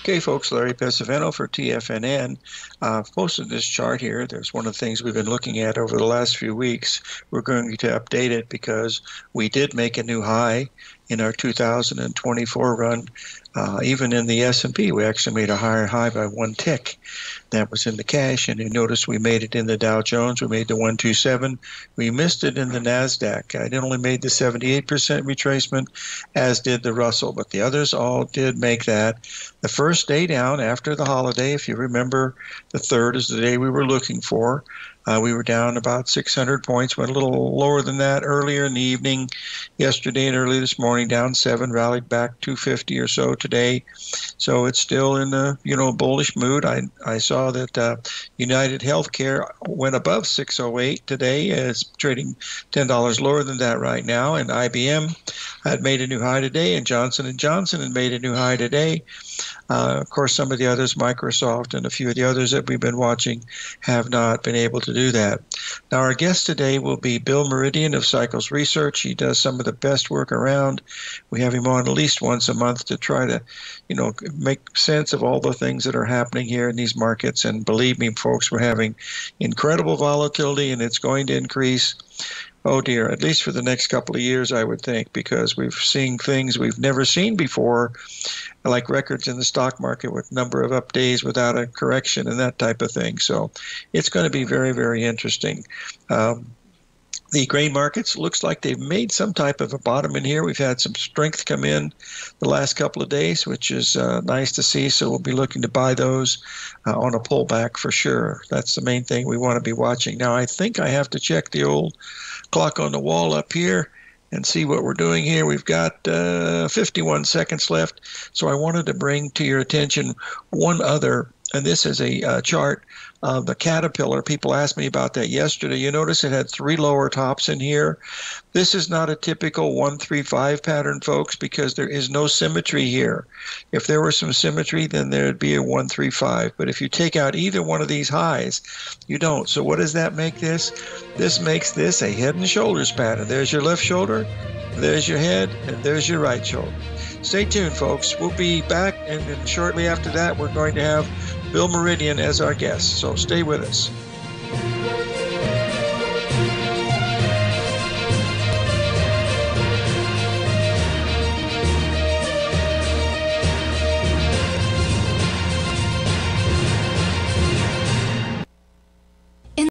Okay, folks, Larry Pesavento for TFNN. Uh, posted this chart here. There's one of the things we've been looking at over the last few weeks. We're going to update it because we did make a new high in our 2024 run. Uh, even in the S&P, we actually made a higher high by one tick. That was in the cash, and you notice we made it in the Dow Jones. We made the 127. We missed it in the Nasdaq. I didn't only made the 78% retracement, as did the Russell, but the others all did make that. The first day down after the holiday, if you remember, the third is the day we were looking for. Uh, we were down about 600 points, went a little lower than that earlier in the evening yesterday and early this morning, down seven, rallied back 250 or so today. So it's still in the you know bullish mood. I I saw that uh, United Healthcare went above 608 today. It's trading ten dollars lower than that right now, and IBM had made a new high today, and Johnson and Johnson had made a new high today. Uh, of course, some of the others, Microsoft and a few of the others that we've been watching, have not been able to do that. Now, our guest today will be Bill Meridian of Cycles Research. He does some of the best work around. We have him on at least once a month to try to, you know, make sense of all the things that are happening here in these markets. And believe me, folks, we're having incredible volatility, and it's going to increase oh dear, at least for the next couple of years, I would think, because we've seen things we've never seen before, like records in the stock market with number of up days without a correction and that type of thing. So it's going to be very, very interesting. Um, the grain markets looks like they've made some type of a bottom in here. We've had some strength come in the last couple of days, which is uh, nice to see. So we'll be looking to buy those uh, on a pullback for sure. That's the main thing we want to be watching. Now, I think I have to check the old clock on the wall up here and see what we're doing here. We've got uh, 51 seconds left. So I wanted to bring to your attention one other, and this is a uh, chart of the caterpillar. People asked me about that yesterday. You notice it had three lower tops in here. This is not a typical 135 pattern, folks, because there is no symmetry here. If there were some symmetry, then there'd be a 135. But if you take out either one of these highs, you don't. So what does that make this? This makes this a head and shoulders pattern. There's your left shoulder, there's your head, and there's your right shoulder. Stay tuned, folks. We'll be back, and shortly after that, we're going to have Bill Meridian as our guest. So stay with us.